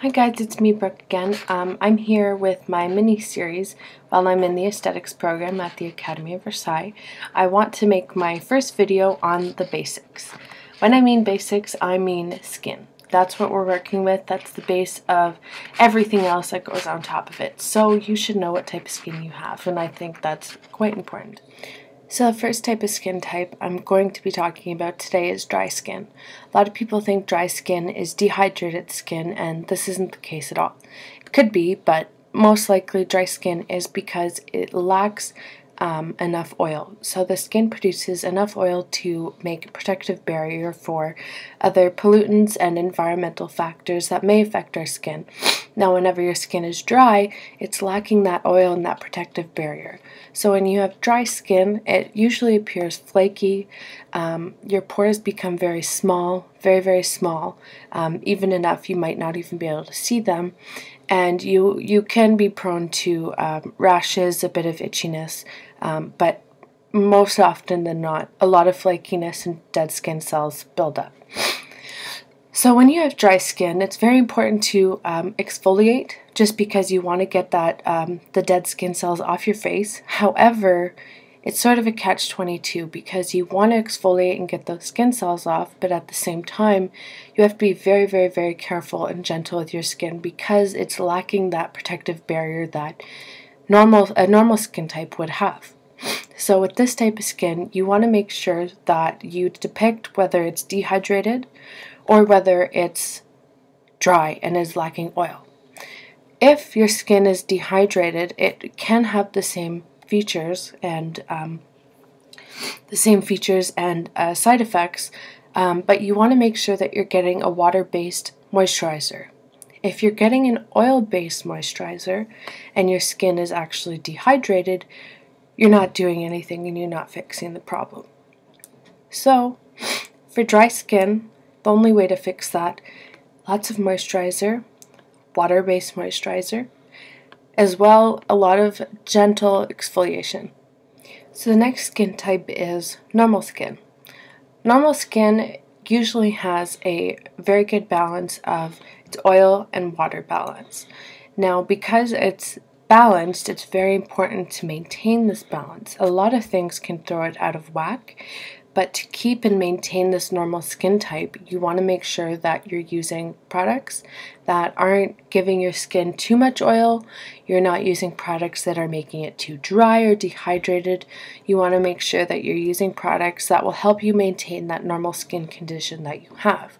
Hi guys, it's me Brooke again. Um, I'm here with my mini-series while I'm in the aesthetics program at the Academy of Versailles. I want to make my first video on the basics. When I mean basics, I mean skin. That's what we're working with. That's the base of everything else that goes on top of it. So you should know what type of skin you have, and I think that's quite important. So the first type of skin type I'm going to be talking about today is dry skin. A lot of people think dry skin is dehydrated skin and this isn't the case at all. It could be, but most likely dry skin is because it lacks um, enough oil. So the skin produces enough oil to make a protective barrier for other pollutants and environmental factors that may affect our skin. Now, whenever your skin is dry, it's lacking that oil and that protective barrier. So, when you have dry skin, it usually appears flaky. Um, your pores become very small, very, very small, um, even enough you might not even be able to see them. And you, you can be prone to um, rashes, a bit of itchiness, um, but most often than not, a lot of flakiness and dead skin cells build up. So when you have dry skin, it's very important to um, exfoliate just because you want to get that um, the dead skin cells off your face. However, it's sort of a catch-22 because you want to exfoliate and get those skin cells off, but at the same time, you have to be very, very, very careful and gentle with your skin because it's lacking that protective barrier that normal a normal skin type would have. So with this type of skin, you want to make sure that you depict whether it's dehydrated or whether it's dry and is lacking oil. If your skin is dehydrated, it can have the same features and um, the same features and uh, side effects, um, but you want to make sure that you're getting a water-based moisturizer. If you're getting an oil-based moisturizer and your skin is actually dehydrated, you're not doing anything and you're not fixing the problem. So, for dry skin, the only way to fix that, lots of moisturizer, water-based moisturizer, as well a lot of gentle exfoliation. So the next skin type is normal skin. Normal skin usually has a very good balance of its oil and water balance. Now because it's balanced, it's very important to maintain this balance. A lot of things can throw it out of whack, but to keep and maintain this normal skin type, you want to make sure that you're using products that aren't giving your skin too much oil. You're not using products that are making it too dry or dehydrated. You want to make sure that you're using products that will help you maintain that normal skin condition that you have.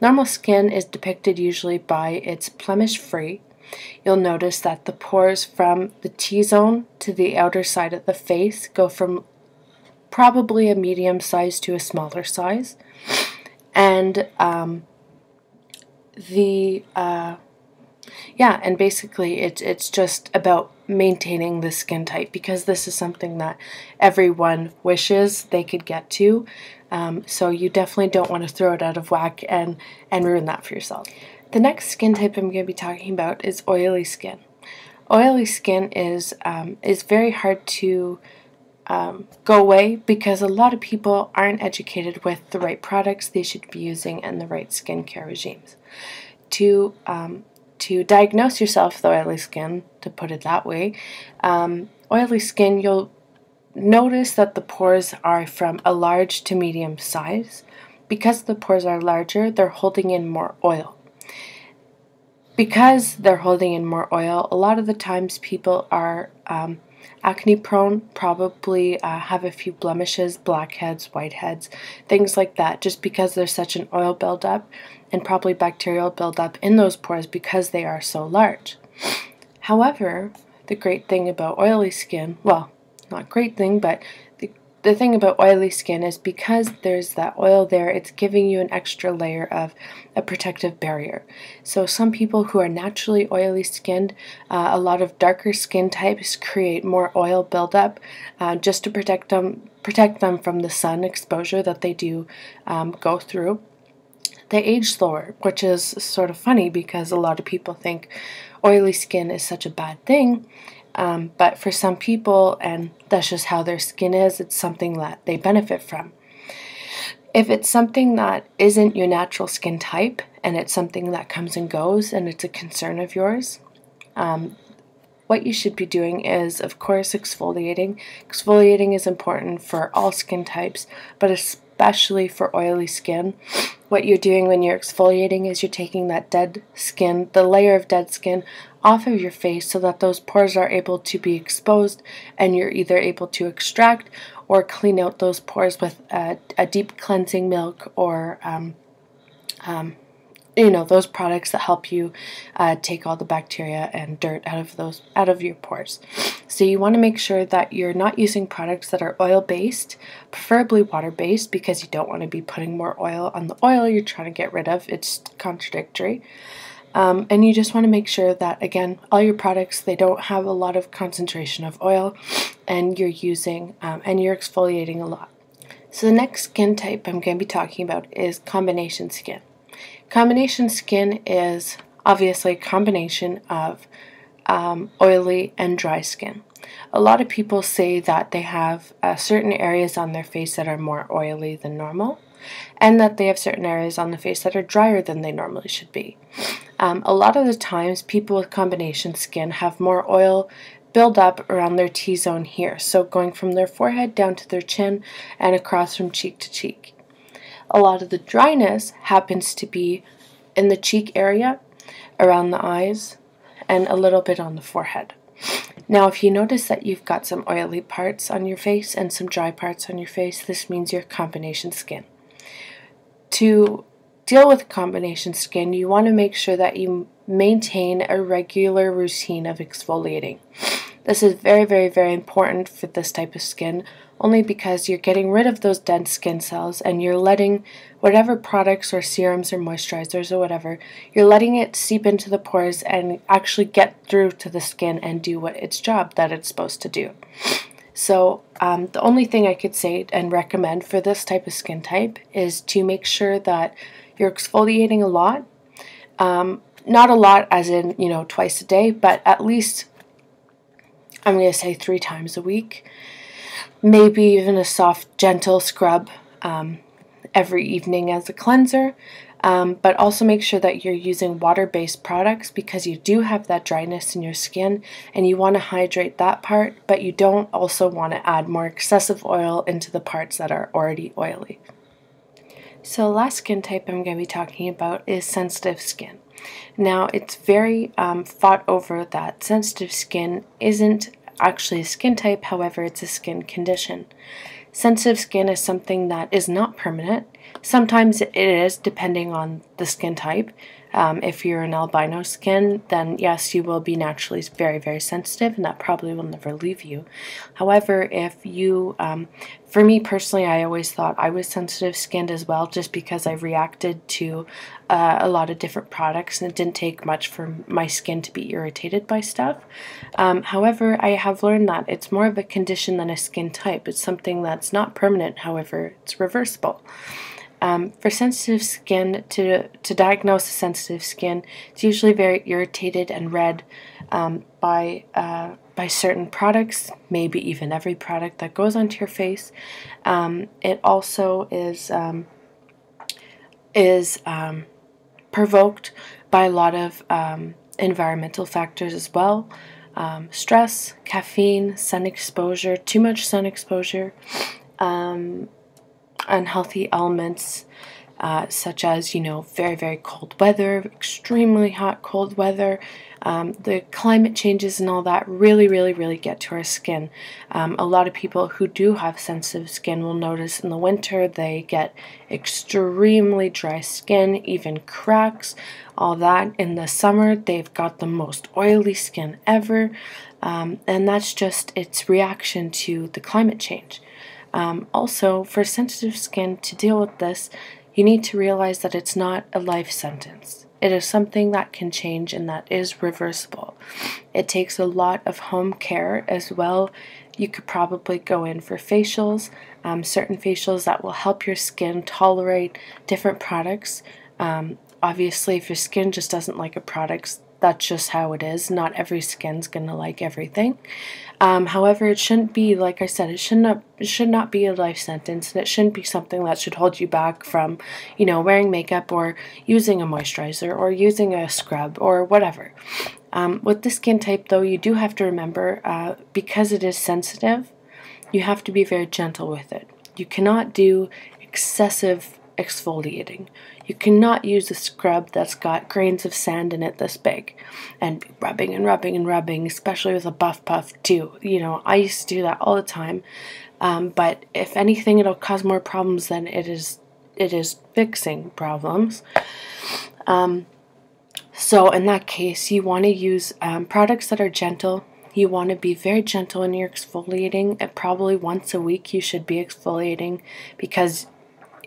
Normal skin is depicted usually by its blemish free. You'll notice that the pores from the T-zone to the outer side of the face go from probably a medium size to a smaller size. And um, the uh, yeah, and basically it's it's just about maintaining the skin type because this is something that everyone wishes they could get to. Um, so you definitely don't want to throw it out of whack and and ruin that for yourself. The next skin type I'm going to be talking about is oily skin. Oily skin is um, is very hard to um, go away because a lot of people aren't educated with the right products they should be using and the right skincare regimes. To um, to diagnose yourself with oily skin, to put it that way, um, oily skin, you'll notice that the pores are from a large to medium size. Because the pores are larger, they're holding in more oil. Because they're holding in more oil, a lot of the times people are um, acne prone, probably uh, have a few blemishes, blackheads, whiteheads, things like that, just because there's such an oil buildup and probably bacterial buildup in those pores because they are so large. However, the great thing about oily skin, well, not great thing, but the thing about oily skin is because there's that oil there, it's giving you an extra layer of a protective barrier. So some people who are naturally oily skinned, uh, a lot of darker skin types create more oil buildup uh, just to protect them, protect them from the sun exposure that they do um, go through. They age slower, which is sort of funny because a lot of people think oily skin is such a bad thing. Um, but for some people, and that's just how their skin is, it's something that they benefit from. If it's something that isn't your natural skin type and it's something that comes and goes and it's a concern of yours, um, what you should be doing is, of course, exfoliating. Exfoliating is important for all skin types, but especially for oily skin. What you're doing when you're exfoliating is you're taking that dead skin, the layer of dead skin, off of your face so that those pores are able to be exposed and you're either able to extract or clean out those pores with a, a deep cleansing milk or um, um, you know those products that help you uh, take all the bacteria and dirt out of those out of your pores. So you want to make sure that you're not using products that are oil based preferably water based because you don't want to be putting more oil on the oil you're trying to get rid of. It's contradictory. Um, and you just want to make sure that again all your products they don't have a lot of concentration of oil and you're using um, and you're exfoliating a lot. So the next skin type i'm going to be talking about is combination skin Combination skin is obviously a combination of um, oily and dry skin. A lot of people say that they have uh, certain areas on their face that are more oily than normal, and that they have certain areas on the face that are drier than they normally should be. Um, a lot of the times, people with combination skin have more oil build up around their T zone here, so going from their forehead down to their chin and across from cheek to cheek. A lot of the dryness happens to be in the cheek area, around the eyes, and a little bit on the forehead. Now, if you notice that you've got some oily parts on your face and some dry parts on your face, this means you're combination skin. To deal with combination skin, you want to make sure that you maintain a regular routine of exfoliating. This is very, very, very important for this type of skin only because you're getting rid of those dead skin cells and you're letting whatever products or serums or moisturizers or whatever, you're letting it seep into the pores and actually get through to the skin and do what its job that it's supposed to do. So, um, the only thing I could say and recommend for this type of skin type is to make sure that you're exfoliating a lot. Um, not a lot, as in, you know, twice a day, but at least, I'm going to say three times a week maybe even a soft, gentle scrub um, every evening as a cleanser. Um, but also make sure that you're using water based products because you do have that dryness in your skin and you want to hydrate that part, but you don't also want to add more excessive oil into the parts that are already oily. So, last skin type I'm going to be talking about is sensitive skin. Now, it's very um, fought over that sensitive skin isn't actually a skin type, however, it's a skin condition. Sensitive skin is something that is not permanent. Sometimes it is, depending on the skin type. Um, if you're an albino skin, then yes, you will be naturally very, very sensitive, and that probably will never leave you. However, if you, um, for me personally, I always thought I was sensitive skinned as well, just because I reacted to uh, a lot of different products, and it didn't take much for my skin to be irritated by stuff. Um, however, I have learned that it's more of a condition than a skin type. It's something that's not permanent, however, it's reversible. Um, for sensitive skin, to, to diagnose a sensitive skin, it's usually very irritated and red um, by, uh, by certain products, maybe even every product that goes onto your face. Um, it also is, um, is um, provoked by a lot of um, environmental factors as well. stress, caffeine, sun exposure, too much sun exposure, um, unhealthy elements uh, such as, you know, very, very cold weather, extremely hot, cold weather, um, the climate changes and all that really, really, really get to our skin. Um, a lot of people who do have sensitive skin will notice in the winter they get extremely dry skin, even cracks, all that. In the summer, they've got the most oily skin ever, um, and that's just its reaction to the climate change. Um, also, for sensitive skin to deal with this, you need to realize that it's not a life sentence. It is something that can change and that is reversible. It takes a lot of home care as well. You could probably go in for facials, um, certain facials that will help your skin tolerate different products. Um, obviously, if your skin just doesn't like a product, that's just how it is. Not every skin's gonna like everything. Um, however, it shouldn't be like I said. It should not it should not be a life sentence, and it shouldn't be something that should hold you back from, you know, wearing makeup or using a moisturizer or using a scrub or whatever. Um, with the skin type, though, you do have to remember uh, because it is sensitive, you have to be very gentle with it. You cannot do excessive exfoliating. You cannot use a scrub that's got grains of sand in it this big and rubbing and rubbing and rubbing, especially with a Buf-Puf too. You know, I used to do that all the time. Um, but if anything, it'll cause more problems than it is it is fixing problems. Um, so in that case, you want to use um, products that are gentle. You want to be very gentle in your exfoliating. And probably once a week you should be exfoliating because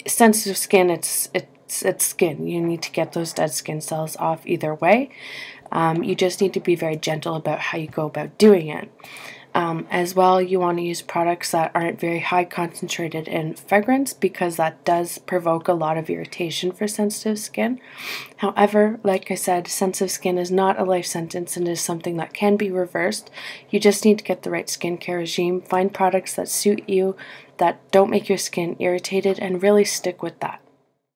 sensitive skin, it's it's it's skin. You need to get those dead skin cells off either way. Um, you just need to be very gentle about how you go about doing it. Um, as well, you want to use products that aren't very high concentrated in fragrance because that does provoke a lot of irritation for sensitive skin. However, like I said, sensitive skin is not a life sentence and is something that can be reversed. You just need to get the right skincare regime, find products that suit you, that don't make your skin irritated, and really stick with that.